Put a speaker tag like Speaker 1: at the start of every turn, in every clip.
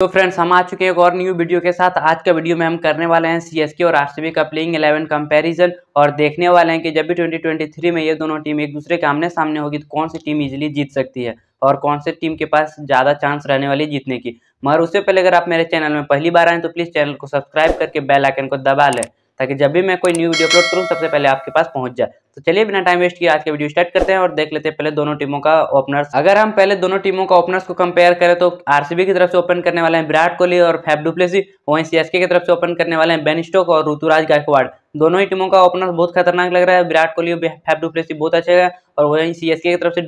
Speaker 1: तो फ्रेंड्स, हम आ चुके हैं एक और न्यू वीडियो के साथ। आज का वीडियो में हम करने वाले हैं सीएसके और आरसीबी का प्लेइंग 11 कंपैरिजन और देखने वाले हैं कि जब भी 2023 में ये दोनों टीम एक दूसरे के आमने सामने होगी तो कौन सी टीम इजीली जीत सकती है और कौन से टीम के पास ज़्यादा चांस रहने वाली जीतने की। मगर उससे पहले अगर आप मेरे चैनल में पहली बार आए तो प्लीज़ चैनल को सब्सक्राइब करके बेल आइकन को दबा लें। ताकि जब भी मैं कोई न्यू वीडियो अपलोड करूँ, सबसे पहले आपके पास पहुँच जाए। तो चलिए, बिना टाइम वेस्ट किए आज के वीडियो स्टार्ट करते हैं और देख लेते हैं पहले दोनों टीमों का ओपनर्स अगर हम पहले दोनों टीमों का ओपनर्स को कंपेयर करें तो आरसीबी की तरफ़ से ओपन करने वाले हैं विराट कोहली और फैब डुप्लेसी वहीं सीएसके की तरफ़ से ओपन करने वाले हैं बेन स्टोक और ऋतुराज गायकवाड़ दोनों ही टीमों का ओपनर बहुत खतरनाक लग रहा है। विराट कोहली और फैब डुप्लेसी बहुत अच्छे है और वहीं सीएसके की तरफ़ से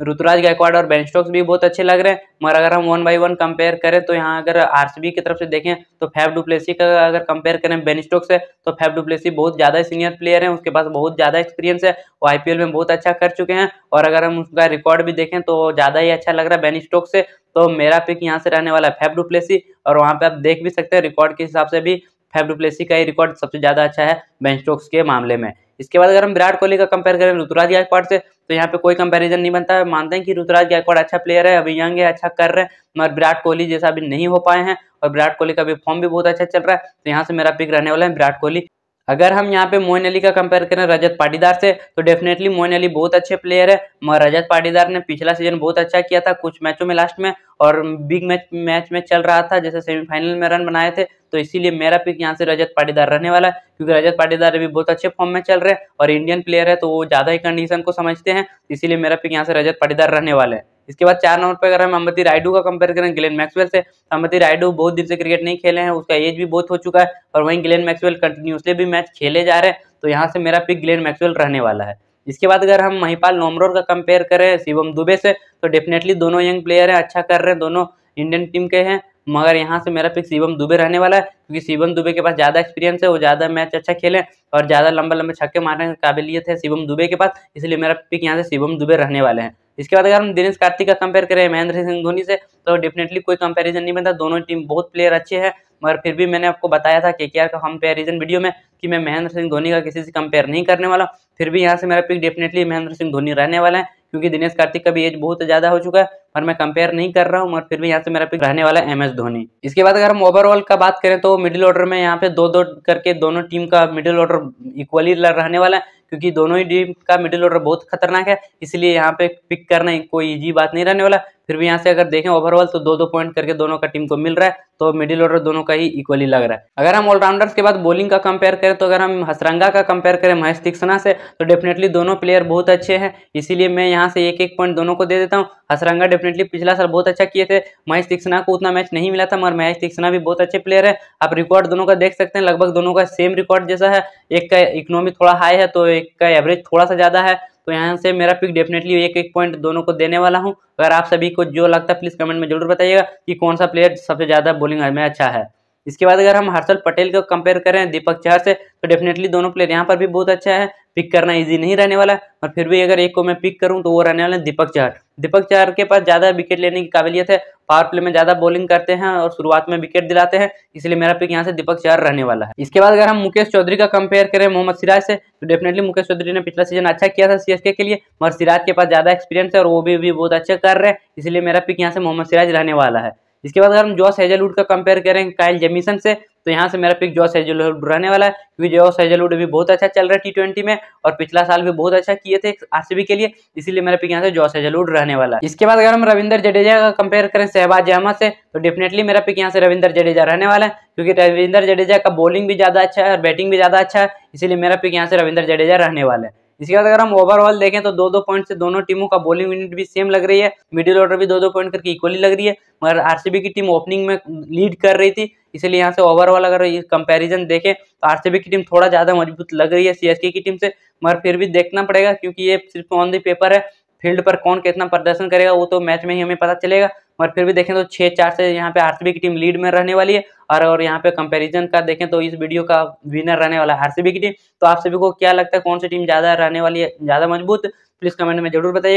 Speaker 1: ऋतुराज गायकवाड़ और बेन स्टॉक्स भी बहुत अच्छे लग रहे हैं। मगर अगर हम वन बाई वन कंपेयर करें तो यहाँ अगर आरसीबी की तरफ़ से देखें तो फैब डुप्लेसी का अगर कंपेयर करें बेन स्टोक से तो फैब डुप्लेसी बहुत ज़्यादा सीनियर प्लेयर है। उसके पास बहुत ज़्यादा एक्सपीरियंस है। वो आईपीएल में बहुत अच्छा कर चुके हैं। और अगर हम उसका रिकॉर्ड भी देखें तो ज़्यादा ही अच्छा लग रहा है बेन स्टोक से। तो मेरा पिक यहाँ से रहने वाला है फैब डुप्लेसी और वहाँ पर आप देख भी सकते हैं रिकॉर्ड के हिसाब से भी फैब डुप्लेसी का ही रिकॉर्ड सबसे ज़्यादा अच्छा है बेन स्टोक्स के मामले में। इसके बाद अगर हम विराट कोहली का कंपेयर करें, ऋतुराज गायकवाड़ से तो यहाँ पे कोई कंपैरिजन नहीं बनता। है मानते हैं कि ऋतुराज गायकवाड़ अच्छा प्लेयर है अभी यंग है अच्छा कर रहे हैं, मगर विराट कोहली जैसा अभी नहीं हो पाए हैं और विराट कोहली का भी फॉर्म भी बहुत अच्छा चल रहा है तो यहाँ से मेरा पिक रहने वाला है विराट कोहली। अगर हम यहाँ पे मोइन अली का कंपेयर करें, रजत पाटीदार से तो डेफिनेटली मोइन अली बहुत अच्छे प्लेयर है, मगर रजत पाटीदार ने पिछला सीज़न बहुत अच्छा किया था, कुछ मैचों में लास्ट में और बिग मैच मैच में चल रहा था, जैसे सेमीफाइनल में रन बनाए थे। तो इसीलिए मेरा पिक यहाँ से रजत पाटीदार रहने वाला है, क्योंकि रजत पाटीदार अभी बहुत अच्छे फॉर्म में चल रहे हैं और इंडियन प्लेयर है तो वो ज़्यादा ही कंडीशन को समझते हैं, इसीलिए मेरा पिक यहाँ से रजत पाटीदार रहने वाला है। इसके बाद चार नंबर पर अगर हम अमती रायडू का कंपेयर करें गिलेन मैक्सवेल से तो अमती रायडू बहुत दिन से क्रिकेट नहीं खेले हैं, उसका एज भी बहुत हो चुका है, और वहीं ग्लेन मैक्सवेल कंटिन्यूसली भी मैच खेले जा रहे हैं तो यहाँ से मेरा पिक गिलेन मैक्सवेल रहने वाला है। इसके बाद अगर हम महिपाल नोमरोर का कंपेयर करें, शिवम दुबे से तो डेफिनेटली दोनों यंग प्लेयर हैं अच्छा कर रहे हैं, दोनों इंडियन टीम के हैं मगर यहाँ से मेरा पिक शिवम दुबे रहने वाला है, क्योंकि शिवम दुबे के पास ज़्यादा एक्सपीरियंस है, वो ज़्यादा मैच अच्छा खेले और ज़्यादा लंबे लंबे छक्के मारने की काबिलियत है शिवम दुबे के पास, इसलिए मेरा पिक यहाँ से शिवम दुबे रहने वाले हैं। इसके बाद अगर हम दिनेश कार्तिक का कंपेयर करें, महेंद्र सिंह धोनी से तो डेफिनेटली कोई कंपैरिजन नहीं बनता, दोनों टीम बहुत प्लेयर अच्छे हैं, मगर फिर भी मैंने आपको बताया था के का कंपेरिजन वीडियो में कि मैं महेंद्र सिंह धोनी का किसी से कंपेयर नहीं करने वाला, फिर भी यहाँ से मेरा पिक डेफिनेटली महेंद्र सिंह धोनी रहने वाला है। क्योंकि दिनेश कार्तिक का भी एज बहुत ज़्यादा हो चुका है और मैं कंपेयर नहीं कर रहा हूँ, और फिर भी यहाँ से मेरा पिक रहने वाला है एम एस धोनी। इसके बाद अगर हम ओवरऑल का बात करें तो मिडिल ऑर्डर में यहाँ पे दो दो करके दोनों टीम का मिडिल ऑर्डर इक्वली रहने वाला है, क्योंकि दोनों ही टीम का मिडिल ऑर्डर बहुत खतरनाक है, इसलिए यहाँ पे पिक करना कोई ईजी बात नहीं रहने वाला। फिर भी यहाँ से अगर देखें ओवरऑल तो दो दो पॉइंट करके दोनों का टीम को मिल रहा है तो मिडिल ऑर्डर दोनों का ही इक्वली लग रहा है। अगर हम ऑलराउंडर्स के बाद बॉलिंग का कंपेयर करें तो अगर हम हसरंगा का कंपेयर करें, महेश तीक्षणा से तो डेफिनेटली दोनों प्लेयर बहुत अच्छे हैं। इसीलिए मैं यहाँ से एक एक पॉइंट दोनों को दे देता हूँ। हसरंगा डेफिनेटली पिछला साल बहुत अच्छा किए थे। महेश तीक्षणा को उतना मैच नहीं मिला था, मगर महेश तीक्षणा भी बहुत अच्छे प्लेयर है। आप रिकॉर्ड दोनों का देख सकते हैं, लगभग दोनों का सेम रिकॉर्ड जैसा है। एक का इकोनॉमी थोड़ा हाई है तो एक का एवरेज थोड़ा सा ज़्यादा है। तो यहाँ से मेरा पिक डेफिनेटली एक एक पॉइंट दोनों को देने वाला हूँ। अगर आप सभी को जो लगता है प्लीज़ कमेंट में ज़रूर बताइएगा कि कौन सा प्लेयर सबसे ज़्यादा बॉलिंग में अच्छा है। इसके बाद अगर हम हर्षल पटेल को कंपेयर करें दीपक चहर से तो डेफिनेटली दोनों प्लेयर यहाँ पर भी बहुत अच्छा है। पिक करना इजी नहीं रहने वाला और फिर भी अगर एक को मैं पिक करूँ तो वो रहने वाले है दीपक चहर। दीपक चार के पास ज़्यादा विकेट लेने की काबिलियत है। पावर प्ले में ज़्यादा बॉलिंग करते हैं और शुरुआत में विकेट दिलाते हैं इसलिए मेरा पिक यहाँ से दीपक चार रहने वाला है। इसके बाद अगर हम मुकेश चौधरी का कंपेयर करें मोहम्मद सिराज से तो डेफिनेटली मुकेश चौधरी ने पिछला सीज़न अच्छा किया था सीएसके के लिए मगर सिराज के पास ज़्यादा एक्सपीरियंस है और वो भी, भी बहुत अच्छे कर रहे हैं इसलिए मेरा पिक यहाँ से मोहम्मद सिराज रहने वाला है। इसके बाद अगर हम जॉस हेजलवुड का कंपेयर करें काइल जेमिसन से तो यहाँ से मेरा पिक जॉस हेजलवुड रहने वाला है, क्योंकि जॉस हेजलवुड भी बहुत अच्छा चल रहा है टी ट्वेंटी में और पिछला साल भी बहुत अच्छा किए थे आरसीबी के लिए, इसीलिए मेरा पिक यहाँ से जॉस हेजलवुड रहने वाला है। इसके बाद अगर हम रविंदर जडेजा का कंपेयर करें शहबाज अहमद से तो डेफिनेटली मेरा पिक यहाँ से रविंदर जडेजा रहने वाला है, क्योंकि रविंदर जडेजा का बॉलिंग भी ज़्यादा अच्छा है और बैटिंग भी ज़्यादा अच्छा है, इसीलिए मेरा पिक यहाँ से रविंदर जडेजा रहने वाला है। इसके बाद अगर हम ओवरऑल देखें तो दो दो पॉइंट से दोनों टीमों का बॉलिंग यूनिट भी सेम लग रही है। मिडिल ऑर्डर भी दो दो पॉइंट करके इक्वली लग रही है। मगर आरसीबी की टीम ओपनिंग में लीड कर रही थी, इसलिए यहाँ से ओवरऑल अगर कंपैरिजन देखें तो आरसीबी की टीम थोड़ा ज़्यादा मज़बूत लग रही है सीएसके की टीम से। मगर फिर भी देखना पड़ेगा क्योंकि ये सिर्फ़ ऑन दी पेपर है। फ़ील्ड पर कौन कितना प्रदर्शन करेगा वो तो मैच में ही हमें पता चलेगा। मगर फिर भी देखें तो छः चार से यहाँ पे आरसीबी की टीम लीड में रहने वाली है। और और यहाँ पे कंपैरिजन का देखें तो इस वीडियो का विनर रहने वाला है आरसीबी की टीम तो आप सभी को क्या लगता है कौन सी टीम ज़्यादा रहने वाली है, ज़्यादा मज़बूत? प्लीज़ कमेंट में ज़रूर बताइएगा।